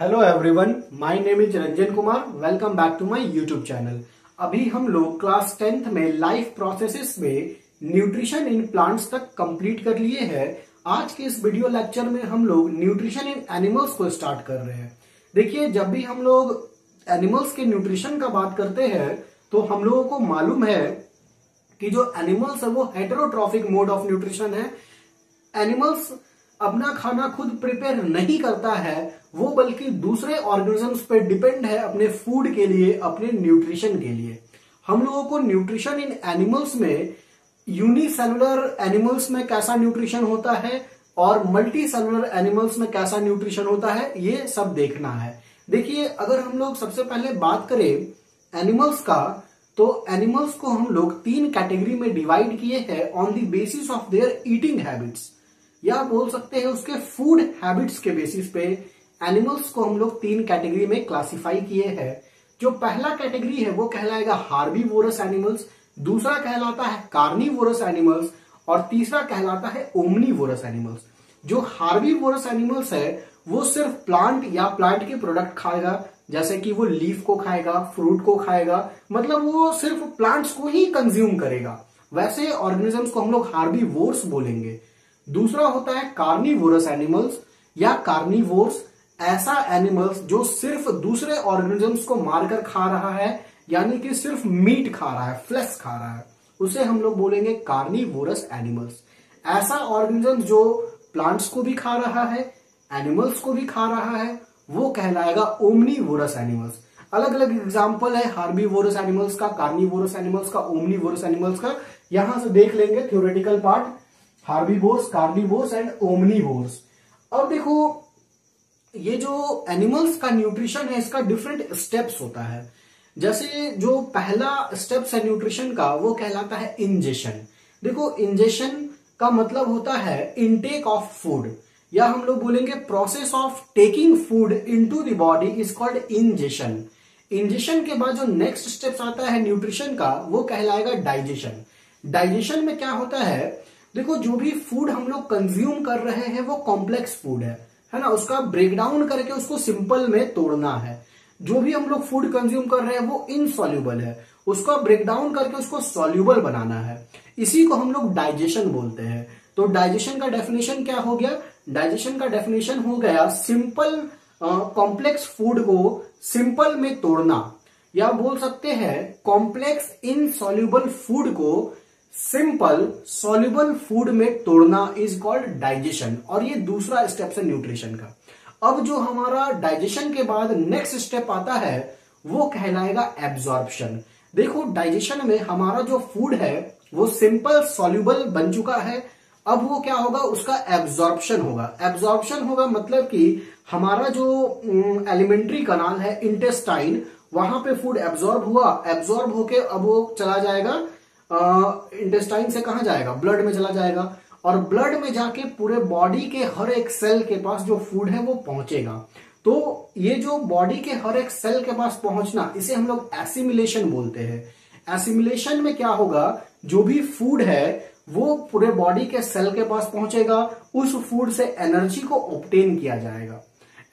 Hello everyone my name is Ranjan Kumar welcome back to my YouTube channel अभी हम लोग class tenth में life processes में nutrition in plants तक complete कर लिए हैं। आज के इस वीडियो लेक्चर में हम लोग न्यूट्रिशन इन एनिमल्स को स्टार्ट कर रहे हैं। देखिए, जब भी हम लोग एनिमल्स के न्यूट्रिशन का बात करते हैं तो हम लोगों को मालूम है कि जो एनिमल्स है, वो हेटेरोट्रॉफिक मोड ऑफ़ न्यूट्रिशन है। एनिमल्स अपना खाना खुद प्रिपेयर नहीं करता है, वो बल्कि दूसरे ऑर्गेनिजम्स पे डिपेंड है अपने फ़ूड के लिए, अपने न्यूट्रिशन के लिए। हम लोगों को न्यूट्रिशन इन एनिमल्स में यूनिसेलुलर एनिमल्स में कैसा न्यूट्रिशन होता है और मल्टी सेलुलर एनिमल्स में कैसा न्यूट्रिशन होता है, ये सब देखना है। देखिए, अगर हम लोग सबसे पहले बात करें एनिमल्स का तो एनिमल्स को हम लोग तीन कैटेगरी में डिवाइड किए हैं on the basis of their eating habits या बोल सकते हैं उसके फ़ूड हैबिट्स के बेसिस पे एनिमल्स को हम लोग तीन कैटेगरी में क्लासिफाई किए हैं। जो पहला कैटेगरी है, वो कहलाएगा हार्बीवोरस एनिमल्स दूसरा कहलाता है कार्निवोरस एनिमल्स और तीसरा कहलाता है ओमनीवोरस एनिमल्स जो हार्बीवोरस एनिमल्स है, वो सिर्फ़ प्लांट या प्लांट के प्रोडक्ट खाएगा, जैसे कि वो लीफ को खाएगा फ्रूट को खाएगा मतलब वो सिर्फ़ प्लांट्स को ही कंज्यूम करेगा। वैसे ऑर्गेनिजम्स को हम लोग हार्बीवोर्स बोलेंगे। दूसरा होता है कार्निवोरस एनिमल्स या कार्निवोर्स ऐसा एनिमल्स जो सिर्फ़ दूसरे ऑर्गेनिजम्स को मारकर खा रहा है, यानी कि सिर्फ़ मीट खा रहा है फ्लेश खा रहा है। उसे हम लोग बोलेंगे कार्निवोरस एनिमल्स ऐसा ऑर्गेनिज्म जो प्लांट्स को भी खा रहा है एनिमल्स को भी खा रहा है, वो कहलाएगा ओमनीवोरस एनिमल्स अलग अलग एग्ज़ाम्पल है हार्बीवोरस एनिमल्स का कार्निवोरस एनिमल्स का ओमनीवोरस एनिमल्स का। यहाँ से देख लेंगे theoretical part herbivores carnivores and omnivores अब देखो, ये जो एनिमल्स का न्यूट्रिशन है, इसका डिफरेंट स्टेप्स होता है। जैसे जो पहला स्टेप्स है न्यूट्रिशन का, वो कहलाता है इंजेशन देखो इंजेशन का मतलब होता है इनटेक ऑफ़ फ़ूड या हम लोग बोलेंगे process of taking food into the body is called ingestion ingestion के बाद जो नेक्स्ट स्टेप्स आता है न्यूट्रिशन का, वो कहलाएगा डाइजेशन डाइजेशन में क्या होता है देखो, जो भी फ़ूड हम लोग कंज्यूम कर रहे हैं, वो कॉम्प्लेक्स फ़ूड है। है ना? उसका ब्रेकडाउन करके उसको सिंपल में तोड़ना है। जो भी हम लोग फ़ूड कंज्यूम कर रहे हैं, वो इनसॉल्यूबल है। उसका ब्रेकडाउन करके उसको सॉल्यूबल बनाना है। इसी को हम लोग डाइजेशन बोलते हैं। तो डाइजेशन का डेफिनेशन क्या हो गया? डाइजेशन का डेफिनेशन हो गया सिंपल कॉम्प्लेक्स फ़ूड को सिंपल में तोड़ना। या बोल सकते हैं कॉम्प्लेक्स इनसॉल्यूबल फ़ूड को सिंपल, सॉल्युबल फ़ूड में तोड़ना इज़ कॉल्ड डाइजेशन और ये दूसरा स्टेप है न्यूट्रिशन का। अब जो हमारा डाइजेशन के बाद नेक्स्ट स्टेप आता है, वो कहलाएगा एब्जॉर्प्शन देखो डाइजेशन में हमारा जो फ़ूड है, वो सिंपल सॉल्युबल बन चुका है। अब वो क्या होगा? उसका एब्जॉर्प्शन होगा। एब्जॉर्प्शन होगा मतलब कि हमारा जो एलिमेंट्री कनाल है इंटेस्टाइन वहाँ पे फ़ूड एब्जॉर्ब हुआ। एब्जॉर्ब होके अब वो चला जाएगा इंटेस्टाइन से कहा जाएगा? ब्लड में चला जाएगा। और ब्लड में जाके पूरे बॉडी के हर एक सेल के पास जो फ़ूड है वो पहुंचेगा। तो ये जो बॉडी के हर एक सेल के पास पहुँचना, इसे हम लोग एसिमिलेशन बोलते हैं। एसिमिलेशन में क्या होगा? जो भी फ़ूड है, वो पूरे बॉडी के सेल के पास पहुंचेगा। उस फ़ूड से एनर्जी को ऑप्टेन किया जाएगा।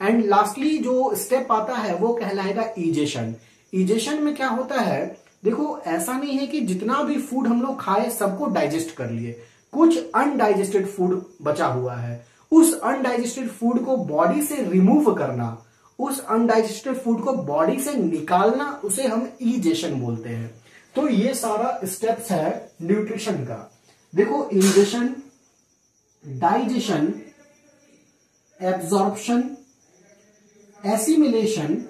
एंड लास्टली जो स्टेप आता है, वो कहलाएगा इजेशन इजेशन में क्या होता है? देखो, ऐसा नहीं है कि जितना भी फ़ूड हम लोग खाए, सबको डाइजेस्ट कर लिए। कुछ अनडाइजेस्टेड फ़ूड बचा हुआ है। उस अनडाइजेस्टेड फ़ूड को बॉडी से रिमूव करना, उस अनडाइजेस्टेड फ़ूड को बॉडी से निकालना, उसे हम इजेशन बोलते हैं। तो ये सारा स्टेप्स है न्यूट्रिशन का। देखो ingestion digestion absorption assimilation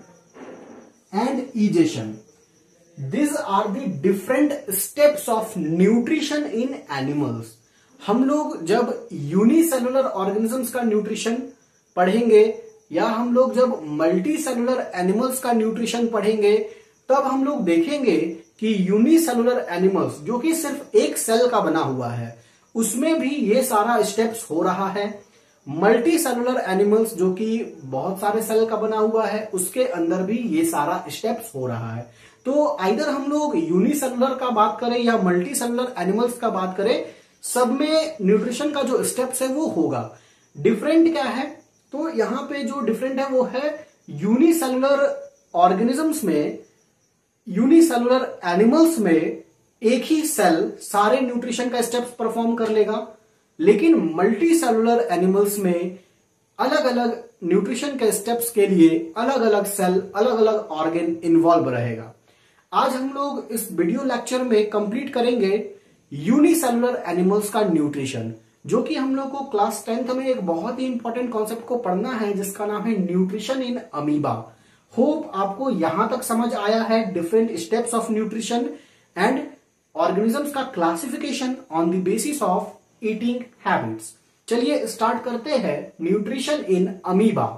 and egestion this are the different steps of nutrition in animals हम लोग जब यूनिसेलुलर ऑर्गेनिजम्स का न्यूट्रिशन पढ़ेंगे, या हम लोग जब मल्टी सेलुलर एनिमल्स का न्यूट्रिशन पढ़ेंगे, तब हम लोग देखेंगे कि यूनिसेलुलर एनिमल्स जो कि सिर्फ़ एक सेल का बना हुआ है, उसमें भी ये सारा स्टेप्स हो रहा है। मल्टी सेलुलर एनिमल्स जो कि बहुत सारे सेल का बना हुआ है, उसके अंदर भी ये सारा स्टेप्स हो रहा है। तो आइधर हम लोग यूनिसेलुलर का बात करें या मल्टी सेलुलर एनिमल्स का बात करें, सब में न्यूट्रिशन का जो स्टेप्स है वो होगा। डिफरेंट क्या है? तो यहाँ पे जो डिफरेंट है वो है यूनिसेलुलर ऑर्गेनिजम्स में यूनिसेलुलर एनिमल्स में एक ही सेल सारे न्यूट्रिशन का स्टेप्स परफॉर्म कर लेगा। लेकिन मल्टी सेलुलर एनिमल्स में अलग अलग न्यूट्रिशन के स्टेप्स के लिए अलग अलग सेल अलग अलग ऑर्गेन इन्वॉल्व रहेगा। आज हम लोग इस वीडियो लेक्चर में कंप्लीट करेंगे यूनिसेलुलर एनिमल्स का न्यूट्रिशन जो कि हम लोग को क्लास टेंथ में एक बहुत ही इंपॉर्टेंट कॉन्सेप्ट को पढ़ना है, जिसका नाम है न्यूट्रिशन इन अमीबा होप आपको यहाँ तक समझ आया है different steps of nutrition and organisms का classification on the basis of eating habits चलिए स्टार्ट करते हैं न्यूट्रिशन इन अमीबा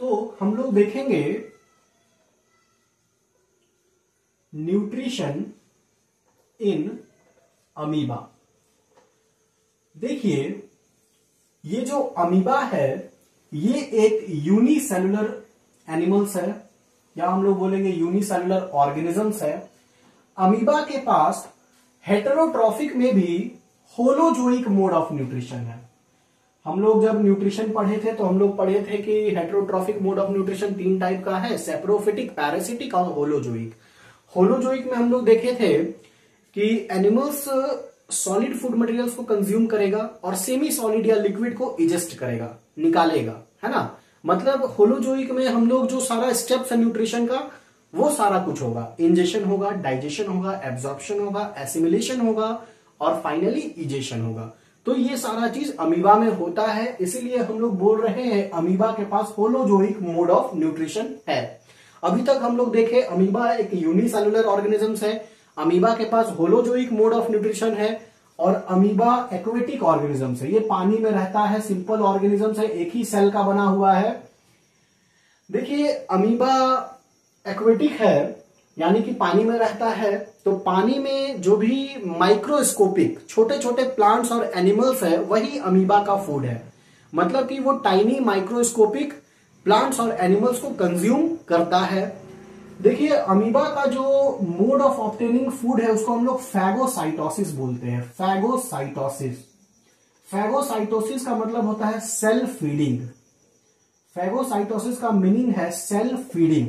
तो हम लोग देखेंगे न्यूट्रिशन इन अमीबा देखिए, ये जो अमीबा है, ये एक यूनिसेलुलर एनिमल्स है। या हम लोग बोलेंगे यूनिसेलुलर ऑर्गेनिजम्स है। अमीबा के पास हेटेरोट्रॉफिक में भी होलोजोइक मोड ऑफ़ न्यूट्रिशन है। हम लोग जब न्यूट्रिशन पढ़े थे तो हम लोग पढ़े थे कि हेट्रोट्रॉफिक मोड ऑफ़ न्यूट्रिशन तीन टाइप का है सेप्रोफिटिक पैरासिटिक और होलोजोइक होलोजोइक में हम लोग देखे थे कि एनिमल्स सॉलिड फ़ूड मटेरियल्स को कंज्यूम करेगा और सेमी सॉलिड या लिक्विड को इजेस्ट करेगा, निकालेगा, है ना? मतलब होलोजोइक में हम लोग जो सारा स्टेप्स है न्यूट्रिशन का, वो सारा कुछ होगा। इंजेशन होगा डाइजेशन होगा एब्जॉर्प्शन होगा एसिमिलेशन होगा और फाइनली इजेशन होगा। तो ये सारा चीज़ अमीबा में होता है, इसीलिए हम लोग बोल रहे हैं अमीबा के पास होलोजोइक मोड ऑफ़ न्यूट्रिशन है। अभी तक हम लोग देखे अमीबा एक यूनिसेलुलर ऑर्गेनिजम्स है, अमीबा के पास होलोजोइक मोड ऑफ़ न्यूट्रिशन है, और अमीबा एक्वेटिक ऑर्गेनिजम्स है। ये पानी में रहता है, सिंपल ऑर्गेनिजम्स है, एक ही सेल का बना हुआ है। देखिए, अमीबा एक्वेटिक है यानी कि पानी में रहता है तो पानी में जो भी माइक्रोस्कोपिक छोटे छोटे प्लांट्स और एनिमल्स है, वही अमीबा का फ़ूड है। मतलब कि वो टाइनी माइक्रोस्कोपिक प्लांट्स और एनिमल्स को कंज्यूम करता है। देखिए अमीबा का जो मोड ऑफ़ ऑप्टेनिंग फ़ूड है, उसको हम लोग फैगोसाइटोसिस बोलते हैं। फैगोसाइटोसिस फैगोसाइटोसिस का मतलब होता है सेल्फ फीडिंग फैगोसाइटोसिस का मीनिंग है सेल्फ फीडिंग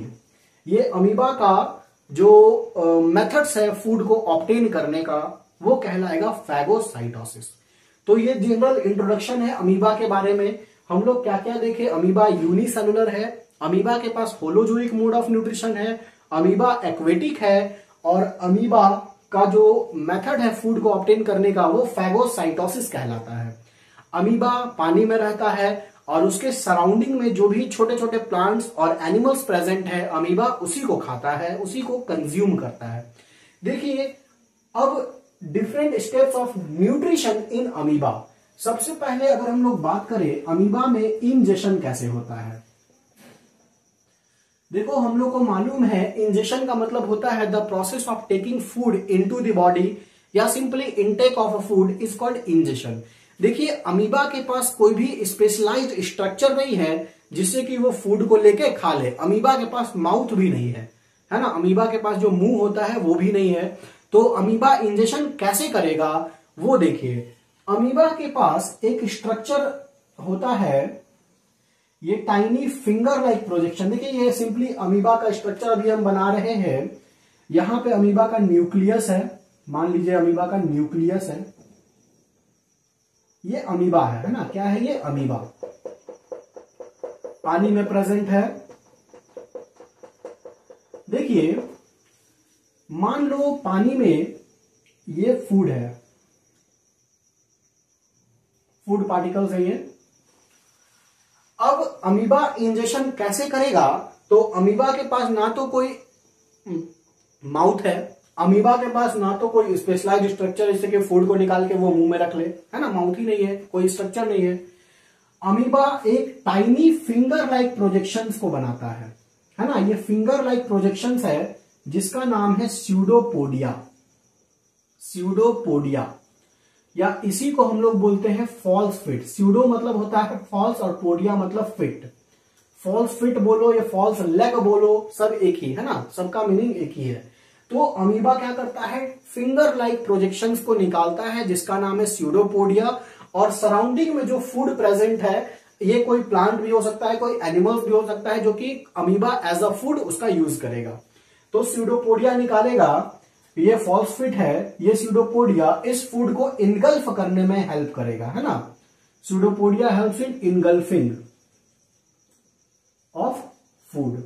ये अमीबा का जो मेथड्स है फ़ूड को ऑप्टेन करने का, वो कहलाएगा फैगोसाइटोसिस तो ये जनरल इंट्रोडक्शन है अमीबा के बारे में। हम लोग क्या क्या देखे? अमीबा यूनिसेलुलर है अमीबा के पास होलोजोइक मोड ऑफ़ न्यूट्रिशन है अमीबा एक्वेटिक है, और अमीबा का जो मेथड है फ़ूड को ऑप्टेन करने का, वो फैगोसाइटोसिस कहलाता है। अमीबा पानी में रहता है और उसके सराउंडिंग में जो भी छोटे छोटे प्लांट्स और एनिमल्स प्रेजेंट है अमीबा उसी को खाता है, उसी को कंज्यूम करता है। देखिए, अब different steps of nutrition in amoeba सबसे पहले अगर हम लोग बात करें अमीबा में इंजेशन कैसे होता है? देखो, हम लोग को मालूम है इंजेशन का मतलब होता है the process of taking food into the body या simply intake of a food is called ingestion देखिए, अमीबा के पास कोई भी स्पेशलाइज्ड स्ट्रक्चर नहीं है, जिससे कि वो फ़ूड को लेके खा ले। अमीबा के पास माउथ भी नहीं है है ना? अमीबा के पास जो मुँह होता है, वो भी नहीं है। तो अमीबा इंजेक्शन कैसे करेगा, वो देखिए। अमीबा के पास एक स्ट्रक्चर होता है, ये टाइनी फिंगर लाइक प्रोजेक्शन देखिए, ये सिंपली अमीबा का स्ट्रक्चर अभी हम बना रहे हैं। यहाँ पे अमीबा का न्यूक्लियस है। मान लीजिए अमीबा का न्यूक्लियस है। ये अमीबा है है ना? क्या है ये? अमीबा। पानी में प्रेजेंट है। देखिए, मान लो पानी में ये फ़ूड है। फ़ूड पार्टिकल्स है ये। अब अमीबा इंजेक्शन कैसे करेगा? तो अमीबा के पास ना तो कोई माउथ है अमीबा के पास ना तो कोई स्पेशलाइज स्ट्रक्चर जैसे कि फ़ूड को निकाल के वो मुँह में रख ले, है ना? माउथ ही नहीं है, कोई स्ट्रक्चर नहीं है। अमीबा एक टाइनी फिंगर लाइक प्रोजेक्शन को बनाता है है ना? ये फिंगर लाइक प्रोजेक्शन है, जिसका नाम है स्यूडोपोडिया स्यूडोपोडिया या इसी को हम लोग बोलते हैं फॉल्स फिट स्यूडो मतलब होता है फॉल्स और पोडिया मतलब फिट फॉल्स फिट बोलो या फॉल्स लेग बोलो, सब एक ही, है ना? सबका मीनिंग एक ही है। तो अमीबा क्या करता है? फिंगर लाइक प्रोजेक्शंस को निकालता है, जिसका नाम है स्यूडोपोडिया और सराउंडिंग में जो फ़ूड प्रेजेंट है, ये कोई प्लांट भी हो सकता है, कोई एनिमल्स भी हो सकता है, जो कि अमीबा एज अ फ़ूड उसका यूज़ करेगा। तो स्यूडोपोडिया निकालेगा, ये फॉल्स फिट है, ये स्यूडोपोडिया इस फ़ूड को इनगल्फ करने में हेल्प करेगा, है ना? Pseudopodia helps in engulfing of food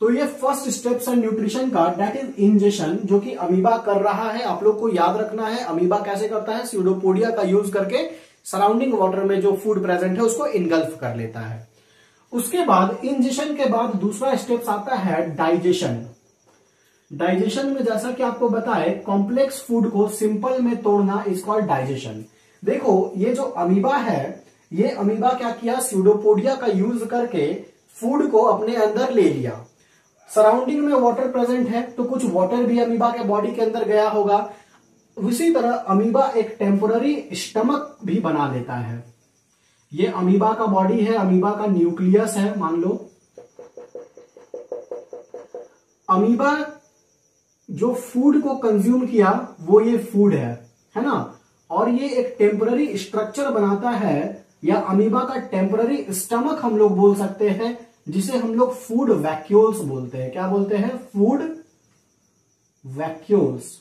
तो ये फ़र्स्ट स्टेप्स है न्यूट्रिशन का डेट इज़ इंजेशन जो कि अमीबा कर रहा है, आप लोग को याद रखना है अमीबा कैसे करता है? सीडोपोडिया का यूज़ करके सराउंडिंग वाटर में जो फ़ूड प्रेजेंट है, उसको इनगल्फ कर लेता है। उसके बाद इंजेशन के बाद दूसरा स्टेप्स आता है डाइजेशन डाइजेशन में जैसा कि आपको बताए कॉम्प्लेक्स फ़ूड को सिंपल में तोड़ना इज़ कॉल्ड डाइजेशन देखो, ये जो अमीबा है, ये अमीबा क्या किया? स्यूडोपोडिया का यूज़ करके फ़ूड को अपने अंदर ले लिया। सराउंडिंग में वाटर प्रेजेंट है तो कुछ वाटर भी अमीबा के बॉडी के अंदर गया होगा। उसी तरह अमीबा एक टेम्पोररी स्टमक भी बना लेता है। ये अमीबा का बॉडी है अमीबा का न्यूक्लियस है, मान लो। अमीबा जो फ़ूड को कंज्यूम किया, वो ये फ़ूड है है ना? और ये एक टेम्पररी स्ट्रक्चर बनाता है, या अमीबा का टेम्पररी स्टमक हम लोग बोल सकते हैं जिसे हम लोग फ़ूड वैक्यूल्स बोलते हैं। क्या बोलते हैं? फ़ूड वैक्यूल्स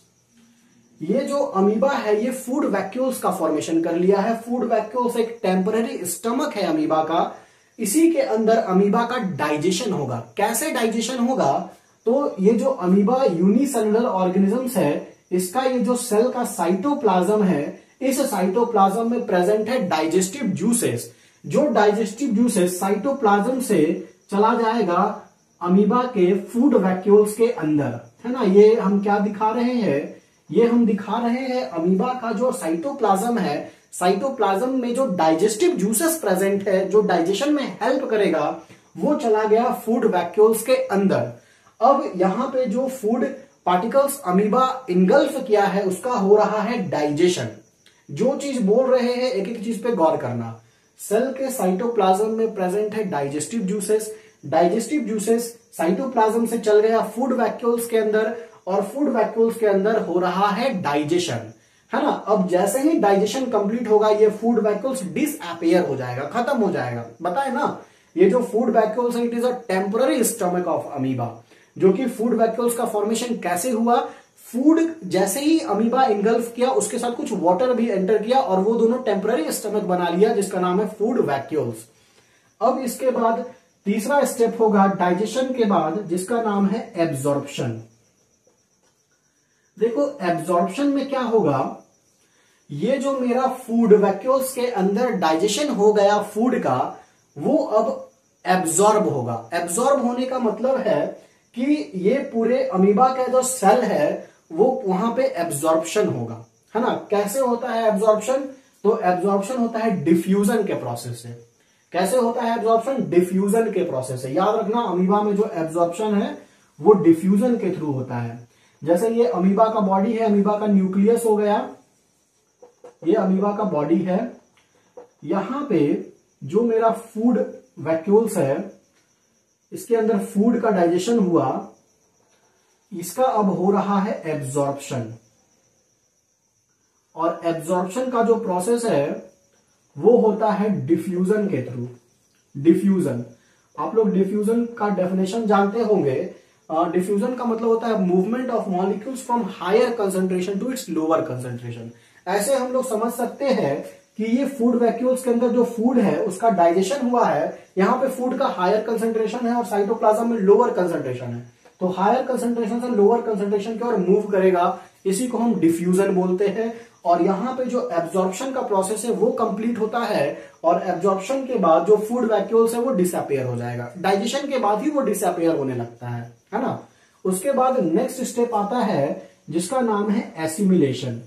ये जो अमीबा है, ये फ़ूड वैक्यूल्स का फॉर्मेशन कर लिया है। फ़ूड वैक्यूल्स एक टेम्पररी स्टमक है अमीबा का। इसी के अंदर अमीबा का डाइजेशन होगा। कैसे डाइजेशन होगा? तो ये जो अमीबा यूनिसेलुलर ऑर्गेनिजम्स है, इसका ये जो सेल का साइटोप्लाज्म है, इस साइटोप्लाज्म में प्रेजेंट है डाइजेस्टिव जूसेस जो डाइजेस्टिव जूसेस साइटोप्लाज्म से चला जाएगा अमीबा के फ़ूड वैक्यूल्स के अंदर। है ना? ये हम क्या दिखा रहे हैं? ये हम दिखा रहे हैं अमीबा का जो साइटोप्लाज्म है। साइटोप्लाज्म में जो डाइजेस्टिव जूसेस प्रेजेंट है, जो डाइजेशन में हेल्प करेगा, वो चला गया फ़ूड वैक्यूल्स के अंदर। अब यहाँ पे जो फ़ूड पार्टिकल्स अमीबा इनगल्फ किया है, उसका हो रहा है डाइजेशन जो चीज़ बोल रहे हैं एक एक चीज़ पे गौर करना। सेल के साइटोप्लाज्म में प्रेजेंट है digestive juices digestive juices cytoplasm से चल गया फ़ूड वैक्यूल्स के अंदर और फ़ूड वैक्यूल्स के अंदर हो रहा है डाइजेशन है ना? अब जैसे ही डाइजेशन कंप्लीट होगा, ये फ़ूड वैक्यूल्स डिसअपियर हो जाएगा, खत्म हो जाएगा। बताए ना? ये जो फ़ूड वैक्यूल्स है it is a temporary stomach of amoeba जो कि फ़ूड वैक्यूल्स का फॉर्मेशन कैसे हुआ? फ़ूड जैसे ही अमीबा इनगल्फ किया, उसके साथ कुछ वाटर भी एंटर किया और वो दोनों टेम्पररी स्टमक बना लिया, जिसका नाम है फ़ूड वैक्यूल्स अब इसके बाद तीसरा स्टेप होगा डाइजेशन के बाद, जिसका नाम है एब्जॉर्प्शन देखो एब्जॉर्प्शन में क्या होगा? ये जो मेरा फ़ूड वैक्यूल्स के अंदर डाइजेशन हो गया फ़ूड का, वो अब एब्जॉर्ब होगा. एब्जॉर्ब होने का मतलब है कि ये पूरे अमीबा का जो सेल है वो वहाँ पे एब्जॉर्प्शन होगा, है ना? कैसे होता है एब्जॉर्प्शन तो एब्जॉर्प्शन होता है डिफ्यूजन के प्रोसेस से। कैसे होता है एब्जॉर्प्शन डिफ्यूजन के प्रोसेस से। याद रखना अमीबा में जो एब्जॉर्प्शन है, वो डिफ्यूजन के थ्रू होता है। जैसे ये अमीबा का बॉडी है अमीबा का न्यूक्लियस हो गया। ये अमीबा का बॉडी है। यहाँ पे जो मेरा फ़ूड वैक्यूल्स है, इसके अंदर फ़ूड का डाइजेशन हुआ। इसका अब हो रहा है एब्जॉर्प्शन और एब्जॉर्प्शन का जो प्रोसेस है, वो होता है डिफ्यूजन के थ्रू डिफ्यूजन आप लोग डिफ्यूजन का डेफिनेशन जानते होंगे। डिफ्यूजन का मतलब होता है movement of molecules from higher concentration to its lower concentration ऐसे हम लोग समझ सकते हैं कि ये फ़ूड वैक्यूल्स के अंदर जो फ़ूड है, उसका डाइजेशन हुआ है। यहाँ पे फ़ूड का हायर कंसेंट्रेशन है और साइटोप्लाज्म में लोअर कंसेंट्रेशन है। तो हायर कंसेंट्रेशन से लोअर कंसेंट्रेशन की ओर मूव करेगा? इसी को हम डिफ्यूजन बोलते हैं। और यहाँ पे जो एब्जॉर्प्शन का प्रोसेस है, वो कंप्लीट होता है और एब्जॉर्प्शन के बाद जो फ़ूड वैक्यूल्स है, वो डिसअपेयर हो जाएगा। डाइजेशन के बाद ही वो डिसअपेयर होने लगता है है ना? उसके बाद नेक्स्ट स्टेप आता है, जिसका नाम है एसिमिलेशन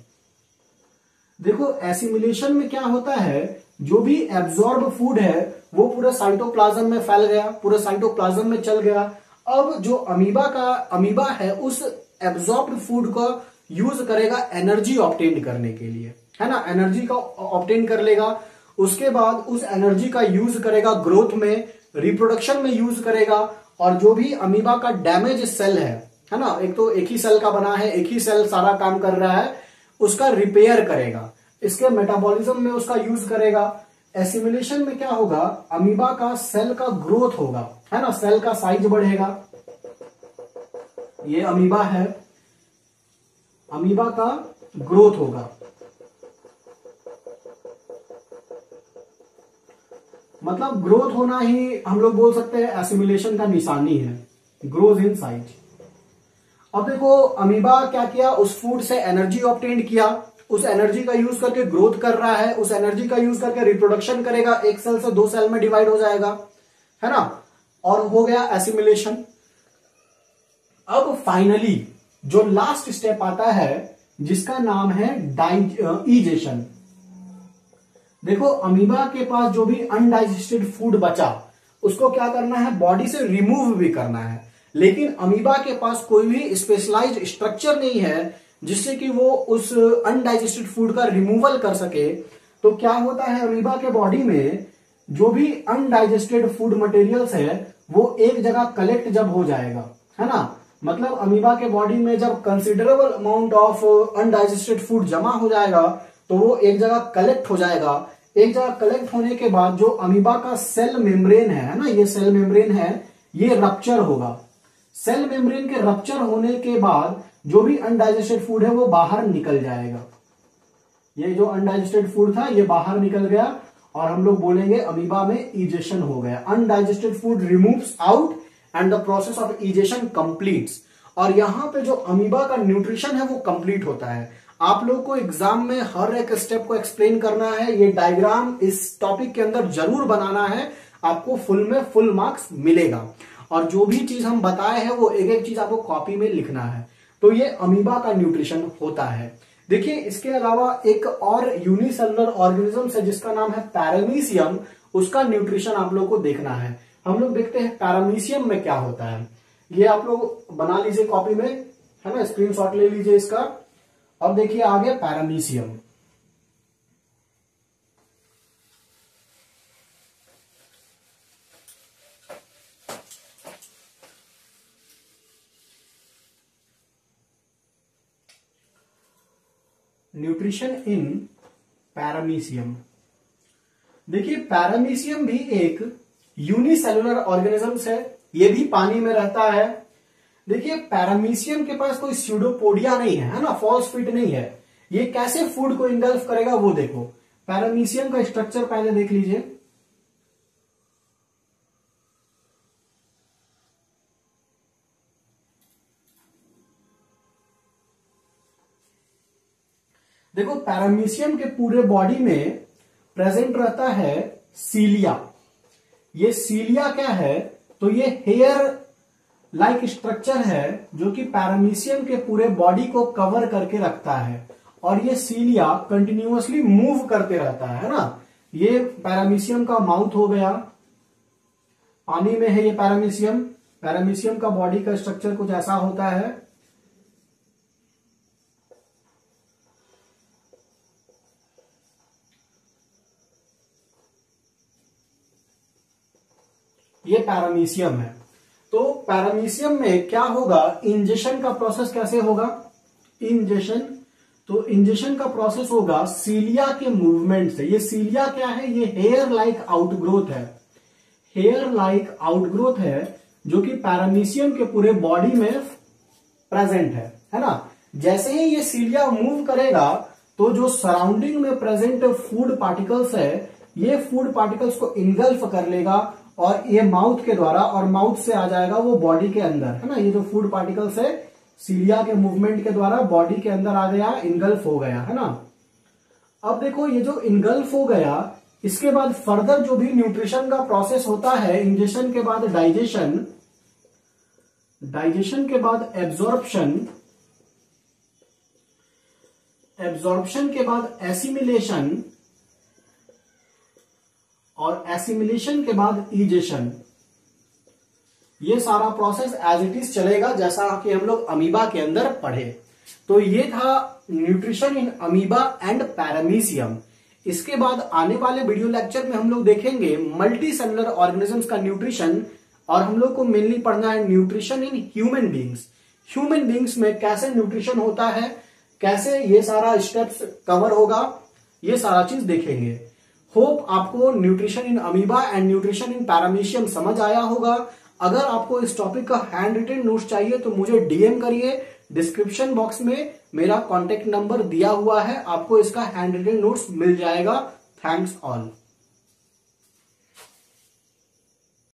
देखो एसिमिलेशन में क्या होता है, जो भी एब्जॉर्ब फ़ूड है, वो पूरे साइटोप्लाज्म में फैल गया, पूरे साइटोप्लाज्म में चल गया। अब जो अमीबा का, अमीबा है, उस एब्जॉर्ब फ़ूड को यूज़ करेगा एनर्जी ऑप्टेन करने के लिए। है ना? एनर्जी का ऑप्टेन कर लेगा, उसके बाद उस एनर्जी का यूज़ करेगा ग्रोथ में रिप्रोडक्शन में यूज़ करेगा, और जो भी अमीबा का डैमेज सेल है है ना? एक तो एक ही सेल का बना है, एक ही सेल सारा काम कर रहा है, उसका रिपेयर करेगा। इसके मेटाबॉलिज्म में उसका यूज़ करेगा। एसिमुलेशन में क्या होगा? अमीबा का सेल का ग्रोथ होगा। है ना? सेल का साइज़ बढ़ेगा। ये अमीबा है। अमीबा का ग्रोथ होगा। मतलब ग्रोथ होना ही हम लोग बोल सकते हैं एसिमुलेशन का निशानी है। ग्रोथ इन साइज़ अब देखो अमीबा क्या किया? उस फ़ूड से एनर्जी ऑप्टेंड किया। उस एनर्जी का यूज़ करके ग्रोथ कर रहा है। उस एनर्जी का यूज़ करके रिप्रोडक्शन करेगा। एक सेल से दो सेल में डिवाइड हो जाएगा। है ना? और हो गया एसिमुलेशन अब फाइनली जो लास्ट स्टेप आता है, जिसका नाम है डाइजेशन देखो अमीबा के पास जो भी अनडाइजेस्टेड फ़ूड बचा, उसको क्या करना है? बॉडी से रिमूव भी करना है. लेकिन अमीबा के पास कोई भी स्पेशलाइज्ड स्ट्रक्चर नहीं है, जिससे कि वो उस अनडाइजेस्टेड फ़ूड का रिमूवल कर सके तो क्या होता है अमीबा के बॉडी में? जो भी अनडाइजेस्टेड फ़ूड मटेरियल्स है वो एक जगह कलेक्ट जब हो जाएगा, है ना? मतलब अमीबा के बॉडी में जब considerable amount of undigested food जमा हो जाएगा तो वो एक जगह कलेक्ट हो जाएगा। एक जगह कलेक्ट होने के बाद जो अमीबा का सेल मेम्ब्रेन है ना? ये सेल मेम्ब्रेन है, ये रप्चर होगा। सेल मेम्ब्रेन के रप्चर होने के बाद जो भी अनडाइजेस्टेड फ़ूड है, वो बाहर निकल जाएगा। ये जो अनडाइजेस्टेड फ़ूड था, ये बाहर निकल गया और हम लोग बोलेंगे अमीबा में इजेशन हो गया। Undigested food removes out and the process of egestion completes और यहाँ पे जो अमीबा का न्यूट्रिशन है वो कंप्लीट होता है। आप लोग को एग्ज़ाम में हर एक स्टेप को एक्सप्लेन करना है। ये डायग्राम इस टॉपिक के अंदर ज़रूर बनाना है। आपको फुल में फुल मार्क्स मिलेगा। और जो भी चीज़ हम बताए हैं, वो एक एक चीज़ आपको कॉपी में लिखना है। तो ये अमीबा का न्यूट्रिशन होता है। देखिए, इसके अलावा एक और यूनिसेलुलर ऑर्गेनिज्म है जिसका नाम है पैरामीसियम उसका न्यूट्रिशन आप लोग को देखना है। हम लोग देखते हैं पैरामीशियम में क्या होता है। ये आप लोग बना लीजिए कॉपी में, है ना स्क्रीनशॉट ले लीजिए इसका। अब देखिए आगे पैरामीसियम न्यूट्रिशन इन पैरामीसियम। देखिए, पैरामीसियम भी एक यूनिसेलुलर ऑर्गेनिज्म है, ये भी पानी में रहता है। देखिए, पैरामीसियम के पास कोई स्यूडोपोडिया नहीं है है ना? फॉल्स फिट नहीं है। ये कैसे फ़ूड को इंगल्फ करेगा वो देखो। पैरामीसियम का स्ट्रक्चर पहले देख लीजिए। देखो पैरामीशियम के पूरे बॉडी में प्रेजेंट रहता है सीलिया ये सीलिया क्या है? तो ये हेयर लाइक स्ट्रक्चर है जो कि पैरामीशियम के पूरे बॉडी को कवर करके रखता है। और ये सीलिया कंटिन्यूअसली मूव करते रहता है ना? ये पैरामीशियम का माउथ हो गया। पानी में है ये पैरामीशियम पैरामीशियम का बॉडी का स्ट्रक्चर कुछ ऐसा होता है। ये पैरामीशियम है। तो पैरामीशियम में क्या होगा? इंजेशन का प्रोसेस कैसे होगा? इंजेशन तो इंजेक्शन का प्रोसेस होगा सीलिया के मूवमेंट से। ये सीलिया क्या है? ये हेयर लाइक आउटग्रोथ है। हेयर लाइक आउटग्रोथ है जो कि पैरामीशियम के पूरे बॉडी में प्रेजेंट है है ना? जैसे ही ये सीलिया मूव करेगा तो जो सराउंडिंग में प्रेजेंट फ़ूड पार्टिकल्स है, ये फ़ूड पार्टिकल्स को इनगल्फ कर लेगा और ये माउथ के द्वारा और माउथ से आ जाएगा वो बॉडी के अंदर, है ना? ये जो फ़ूड पार्टिकल्स है सीलिया के मूवमेंट के द्वारा बॉडी के अंदर आ गया इनगल्फ हो गया, है ना? अब देखो, ये जो इनगल्फ हो गया, इसके बाद फर्दर जो भी न्यूट्रिशन का प्रोसेस होता है इंजेशन के बाद डाइजेशन डाइजेशन के बाद एब्जॉर्प्शन एब्जॉर्प्शन के बाद एसिमिलेशन और एसिमिलेशन के बाद इजेशन ये सारा प्रोसेस एज इट इज़ चलेगा, जैसा कि हम लोग अमीबा के अंदर पढ़े। तो ये था nutrition in amoeba and paramecium इसके बाद आने वाले वीडियो लेक्चर में हम लोग देखेंगे मल्टी सेलुलर ऑर्गेनिजम्स का न्यूट्रिशन और हम लोग को मेनली पढ़ना है nutrition in human beings human beings में कैसे न्यूट्रिशन होता है, कैसे ये सारा स्टेप्स कवर होगा, ये सारा चीज़ देखेंगे। होप आपको nutrition in amoeba and nutrition in paramecium समझ आया होगा। अगर आपको इस टॉपिक का हैंड रिटेन नोट चाहिए तो मुझे डीएम करिए। डिस्क्रिप्शन बॉक्स में मेरा कॉन्टेक्ट नंबर दिया हुआ है। आपको इसका हैंड रिटेन नोट्स मिल जाएगा। Thanks all